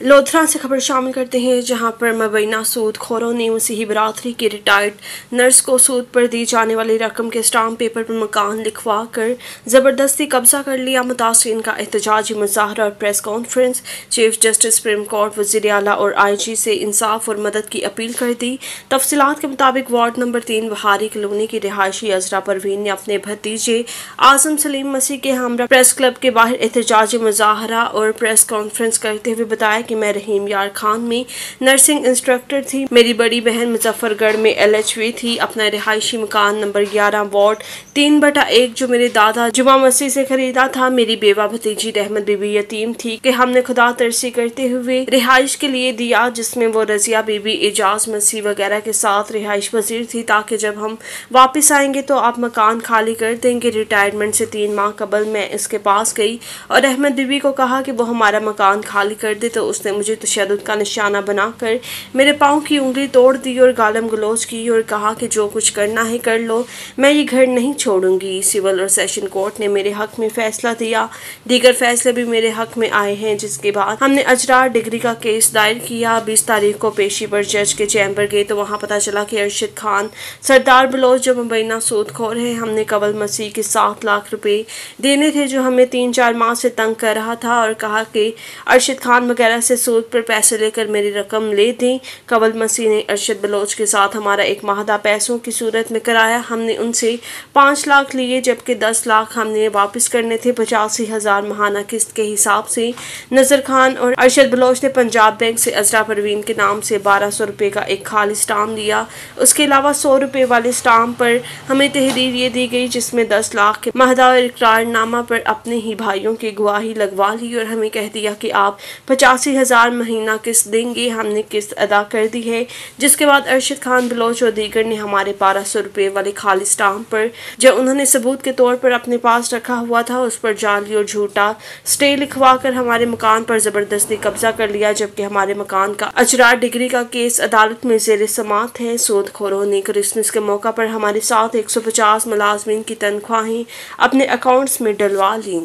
लोधरा से खबर शामिल करते हैं, जहाँ पर मुबैना सूद खोरों ने मसीही बरादरी के रिटायर्ड नर्स को सूद पर दी जाने वाली रकम के स्टाम्प पेपर पर मकान लिखवा कर ज़बरदस्ती कब्जा कर लिया। मुतासरीन का एहतजाजी मुजाहरा और press conference chief justice supreme court वजी अला और आई जी से इंसाफ और मदद की अपील कर दी। तफसीत के मुताबिक वार्ड नंबर तीन, बहारी कलोनी की रिहायशी अजरा परवीन ने अपने भतीजे आज़म सलीम मसीह के हमरा प्रेस क्लब के बाहर एहतजाजी मुजाहरा और प्रेस कॉन्फ्रेंस करते हुए बताया कि मैं रहीम यार खान में नर्सिंग इंस्ट्रक्टर थी। मेरी बड़ी बहन मुजफ्फरगढ़ में एल थी। अपना रिहायशी मकान नंबर ग्यारह वार्ड तीन बटा एक जो मेरे दादा जुमा मसीह से खरीदा था, मेरी बेवा भतीजी रहमत बीबी यतीम थी कि हमने खुदा तरसी करते हुए रिहाइश के लिए दिया, जिसमें वो रजिया बीबी एजाज मसीह वगैरह के साथ रिहाइश वज़ीर थी, ताकि जब हम वापस आएँगे तो आप मकान खाली कर देंगे। रिटायरमेंट से तीन माह कबल मैं इसके पास गई और अहमद बीबी को कहा कि वो हमारा मकान खाली कर दे तो उसने मुझे तशद का निशाना बनाकर मेरे पाँव की उंगली तोड़ दी और गालम गलोच की और कहा कि जो कुछ करना है कर लो, मैं ये घर नहीं छोड़ूँगी। सिविल और सेशन कोर्ट ने मेरे हक में फैसला दिया। दीगर फैसले भी मेरे हक में आए हैं, जिसके बाद हमने अजरार डिग्री का केस दायर किया। बीस तारीख को पेशी पर जज के चैम्बर गए तो वहाँ पता चला कि अरशद खान, सरदार बलोच जो मुबैना सूदखोर है, हमने कवल मसीह के सात लाख रुपए देने थे जो हमें तीन चार माह से तंग कर रहा था और कहा कि अरशद खान वगैरह से सूद पर पैसे लेकर मेरी रकम ले दी। कवल मसीह ने अरशद बलोच के साथ हमारा एक माहदा पैसों की सूरत में कराया। हमने उनसे पाँच लाख लिए, जबकि दस लाख हमने वापस करने थे। पचासी हज़ार महाना किस्त के हिसाब से नज़र खान और अरशद बलोच ने पंजाब बैंक से अजरा परवीन के नाम से बारह सौ रुपये का एक खाली स्टाम्प दिया उसके अलावा सौ रुपये वाले स्टाम्प पर हमें तहरीर ये दी गई, जिसमें दस लाख के महदा इकरारनामा पर अपने ही भाइयों की गवाही लगवा ली और हमें कह दिया कि आप पचासी हज़ार महीना किस्त देंगे, हमने किस्त अदा कर दी है। जिसके बाद अरशद खान बलोच और दीगर ने हमारे बारह सौ रुपये वाले खाली स्टाम्प पर, जो उन्होंने सबूत के तौर पर अपने पास रखा हुआ था, उस पर जाली और झूठा स्टे लिखवा कर हमारे मकान पर ज़बरदस्ती कब्जा कर लिया, जबकि हमारे मकान का अजरार डिग्री का केस अदालत में जेर समात है। सूद खोरों ने क्रिसमस के मौका पर हमारे साथ एक सौ पचास मुलाजमीन की तनख्वाहें अपने अकाउंट्स में डलवा ली।